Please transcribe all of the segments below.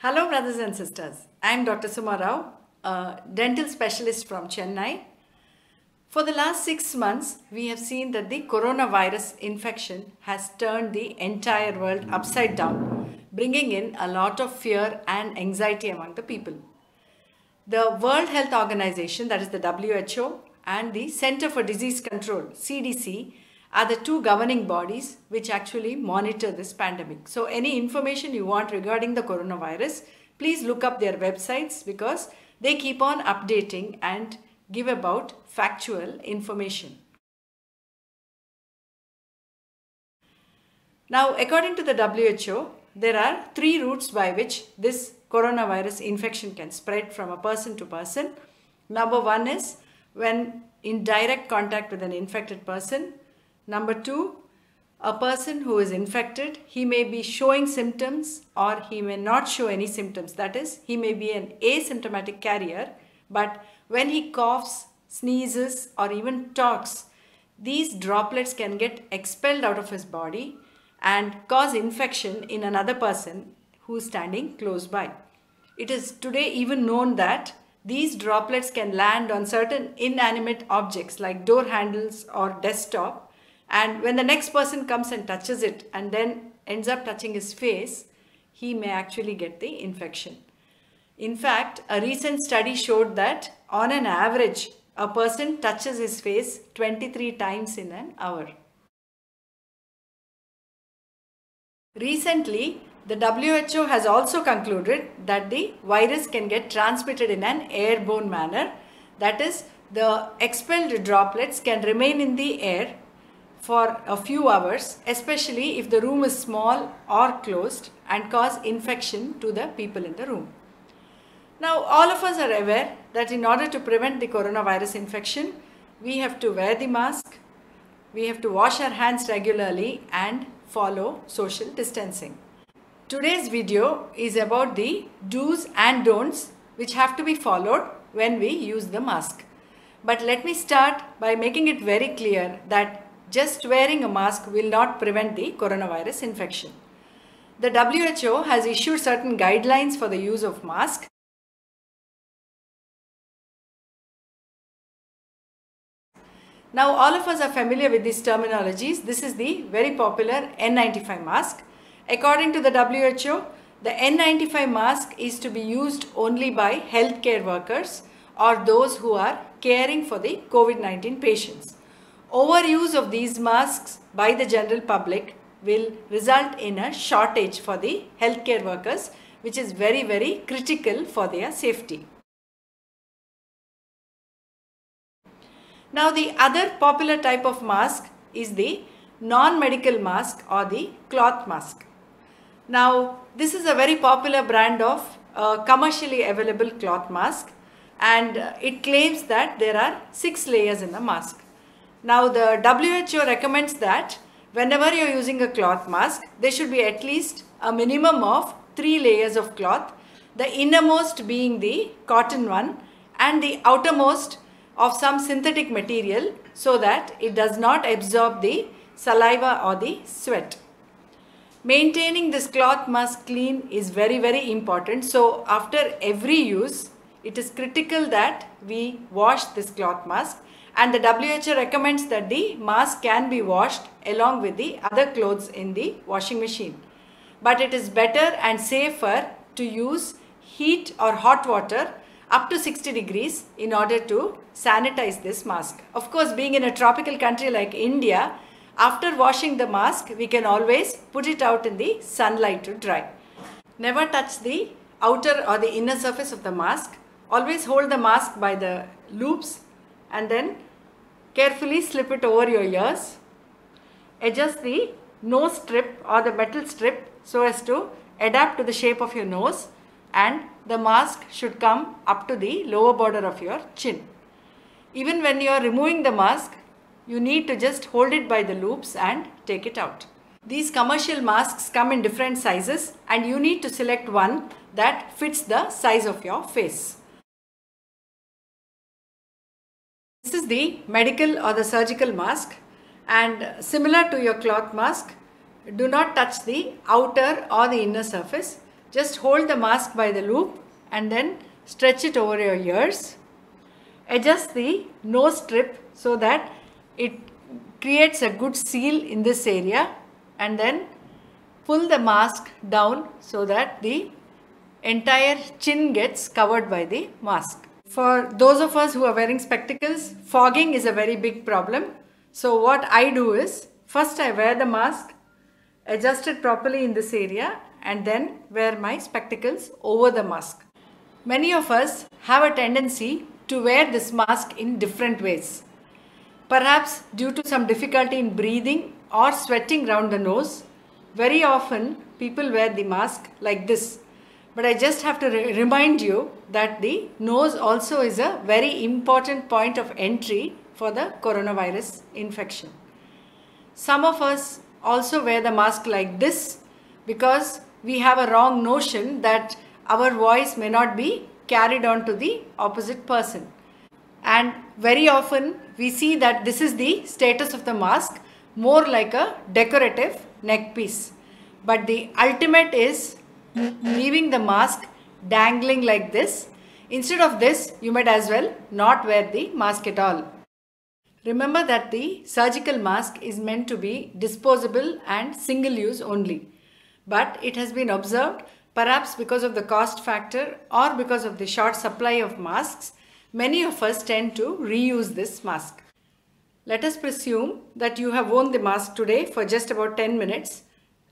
Hello, brothers and sisters. I am Dr. Suma Rao, a dental specialist from Chennai. For the last six months, we have seen that the coronavirus infection has turned the entire world upside down, bringing in a lot of fear and anxiety among the people. The World Health Organization, that is the WHO, and the Center for Disease Control, CDC, are the two governing bodies which actually monitor this pandemic. So, any information you want regarding the coronavirus, please look up their websites because they keep on updating and give about factual information. Now, according to the WHO, there are three routes by which this coronavirus infection can spread from a person to person. Number one is when in direct contact with an infected person. Number two, a person who is infected, he may be showing symptoms or he may not show any symptoms. That is, he may be an asymptomatic carrier, but when he coughs, sneezes, or even talks, these droplets can get expelled out of his body and cause infection in another person who is standing close by. It is today even known that these droplets can land on certain inanimate objects like door handles or desktop and when the next person comes and touches it and then ends up touching his face, he may actually get the infection. In fact, a recent study showed that on an average, a person touches his face 23 times in an hour. Recently, the WHO has also concluded that the virus can get transmitted in an airborne manner. That is, the expelled droplets can remain in the air for a few hours, especially if the room is small or closed and cause infection to the people in the room. Now, all of us are aware that in order to prevent the coronavirus infection, we have to wear the mask, we have to wash our hands regularly and follow social distancing. Today's video is about the do's and don'ts which have to be followed when we use the mask. But let me start by making it very clear that just wearing a mask will not prevent the coronavirus infection. The WHO has issued certain guidelines for the use of mask. Now all of us are familiar with these terminologies. This is the very popular N95 mask. According to the WHO, the N95 mask is to be used only by healthcare workers or those who are caring for the COVID-19 patients. Overuse of these masks by the general public will result in a shortage for the healthcare workers which is very very critical for their safety. Now the other popular type of mask is the non-medical mask or the cloth mask. Now this is a very popular brand of uh, commercially available cloth mask and uh, it claims that there are six layers in the mask. Now the WHO recommends that whenever you are using a cloth mask, there should be at least a minimum of three layers of cloth, the innermost being the cotton one and the outermost of some synthetic material so that it does not absorb the saliva or the sweat. Maintaining this cloth mask clean is very very important. So after every use, it is critical that we wash this cloth mask and the WHO recommends that the mask can be washed along with the other clothes in the washing machine. But it is better and safer to use heat or hot water up to 60 degrees in order to sanitize this mask. Of course, being in a tropical country like India, after washing the mask, we can always put it out in the sunlight to dry. Never touch the outer or the inner surface of the mask. Always hold the mask by the loops and then carefully slip it over your ears. Adjust the nose strip or the metal strip so as to adapt to the shape of your nose and the mask should come up to the lower border of your chin. Even when you are removing the mask, you need to just hold it by the loops and take it out. These commercial masks come in different sizes and you need to select one that fits the size of your face. This is the medical or the surgical mask and similar to your cloth mask, do not touch the outer or the inner surface. just hold the mask by the loop and then stretch it over your ears. Adjust the nose strip so that it creates a good seal in this area and then pull the mask down so that the entire chin gets covered by the mask. For those of us who are wearing spectacles, fogging is a very big problem. So what I do is, first I wear the mask, adjust it properly in this area and then wear my spectacles over the mask. Many of us have a tendency to wear this mask in different ways. Perhaps due to some difficulty in breathing or sweating round the nose, very often people wear the mask like this. But I just have to re remind you that the nose also is a very important point of entry for the coronavirus infection. Some of us also wear the mask like this because we have a wrong notion that our voice may not be carried on to the opposite person. And very often we see that this is the status of the mask more like a decorative neck piece. But the ultimate is leaving the mask dangling like this. Instead of this, you might as well not wear the mask at all. Remember that the surgical mask is meant to be disposable and single use only. But it has been observed, perhaps because of the cost factor or because of the short supply of masks, many of us tend to reuse this mask. Let us presume that you have worn the mask today for just about 10 minutes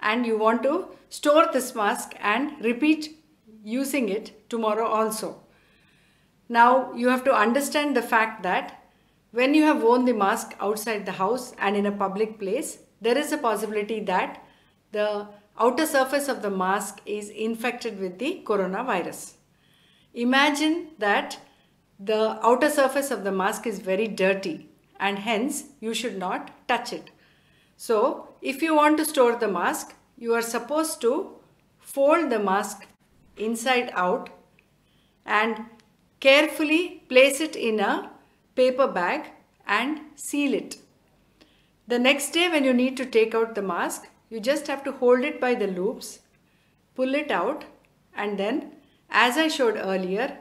and you want to store this mask and repeat using it tomorrow also. Now you have to understand the fact that when you have worn the mask outside the house and in a public place, there is a possibility that the outer surface of the mask is infected with the coronavirus. Imagine that the outer surface of the mask is very dirty and hence you should not touch it. So if you want to store the mask, you are supposed to fold the mask inside out and carefully place it in a paper bag and seal it. The next day when you need to take out the mask, you just have to hold it by the loops, pull it out and then as I showed earlier,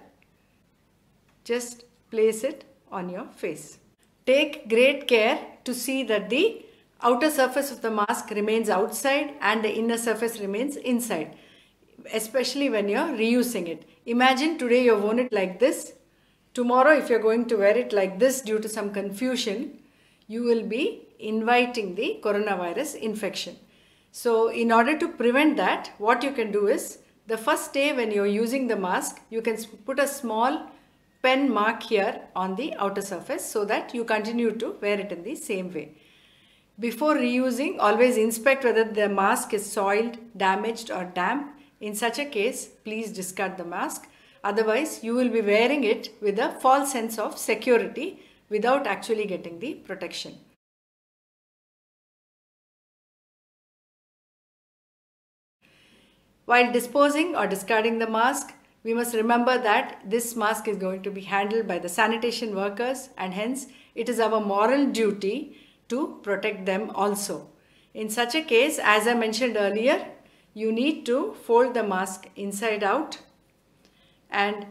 just place it on your face. Take great care to see that the outer surface of the mask remains outside and the inner surface remains inside, especially when you're reusing it. Imagine today you've worn it like this. Tomorrow if you're going to wear it like this due to some confusion, you will be inviting the coronavirus infection. So in order to prevent that, what you can do is the first day when you're using the mask, you can put a small pen mark here on the outer surface so that you continue to wear it in the same way. Before reusing, always inspect whether the mask is soiled, damaged or damp. In such a case, please discard the mask. Otherwise, you will be wearing it with a false sense of security without actually getting the protection. While disposing or discarding the mask, we must remember that this mask is going to be handled by the sanitation workers and hence it is our moral duty to protect them also. In such a case, as I mentioned earlier, you need to fold the mask inside out and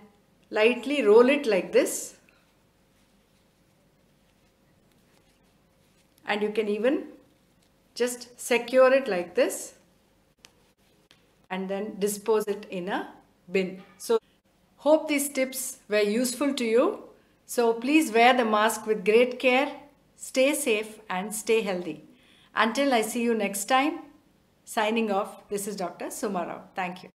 lightly roll it like this. And you can even just secure it like this and then dispose it in a bin. So hope these tips were useful to you. So please wear the mask with great care, stay safe and stay healthy. Until I see you next time, signing off, this is Dr. Suma Rao. Thank you.